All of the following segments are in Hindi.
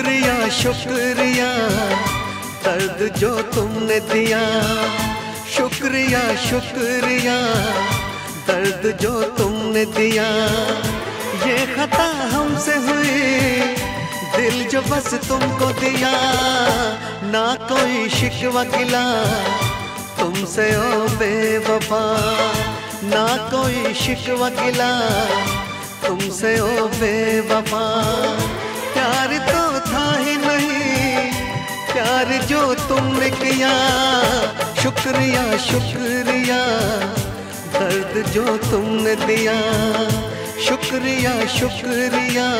शुक्रिया शुक्रिया। दर्द जो तुमने दिया, शुक्रिया शुक्रिया। दर्द जो तुमने दिया, ये खता हमसे हुई। दिल जो बस तुमको दिया, ना कोई शिकवा गिला तुमसे ओ बेवफा, ना कोई शिकवा गिला तुमसे ओ बेवफा, प्यार तो प्यार जो तुमने किया। शुक्रिया शुक्रिया। दर्द जो तुमने दिया। शुक्रिया शुक्रिया।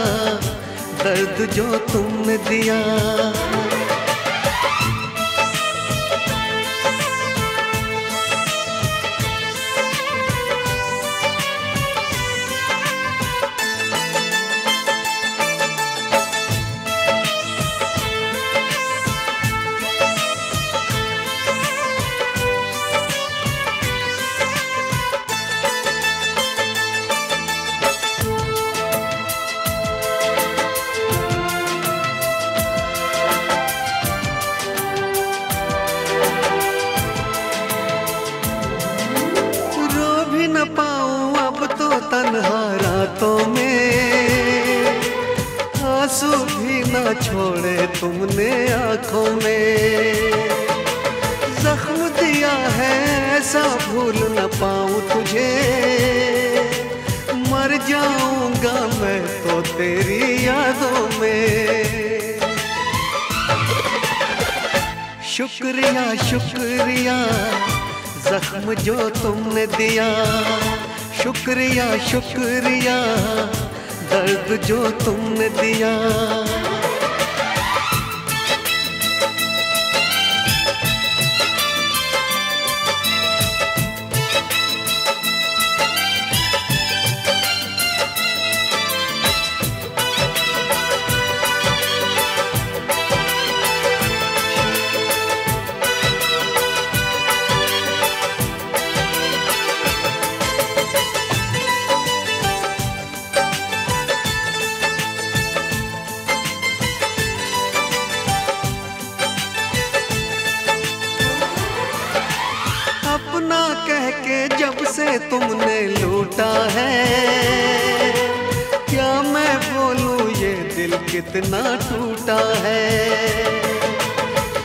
दर्द जो तुमने दिया। छोड़े तुमने आँखों में। जख्म दिया है, ऐसा भूल न पाऊँ तुझे। मर जाऊँगा मैं तो तेरी यादों में। शुक्रिया शुक्रिया, जख्म जो तुमने दिया। शुक्रिया शुक्रिया, दर्द जो तुमने दिया। के जब से तुमने लूटा है। क्या मैं बोलूँ, ये दिल कितना टूटा है।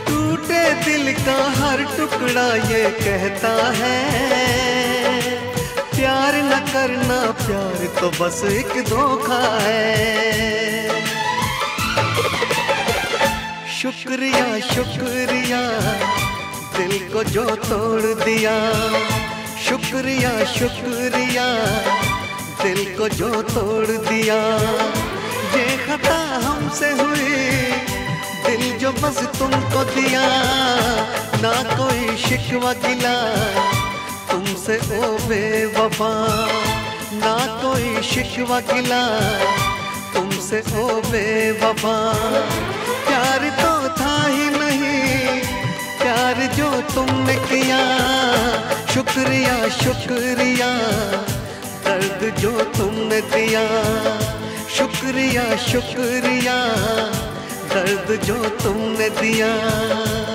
टूटे दिल का हर टुकड़ा ये कहता है। प्यार न करना, प्यार तो बस एक धोखा है। शुक्रिया शुक्रिया, दिल को जो तोड़ दिया। शुक्रिया शुक्रिया। दिल को जो तोड़ दिया, ये खता हमसे हुई। दिल जो बस तुमको दिया, ना कोई शिकवा गिला तुमसे ओ बेवफा, ना कोई शिकवा गिला तुमसे ओ बेवफा। प्यार तो था ही नहीं, प्यार जो तुमने किया शुक्रिया शुक्रिया दर्द जो तुमने दिया। शुक्रिया शुक्रिया दर्द जो तुमने दिया।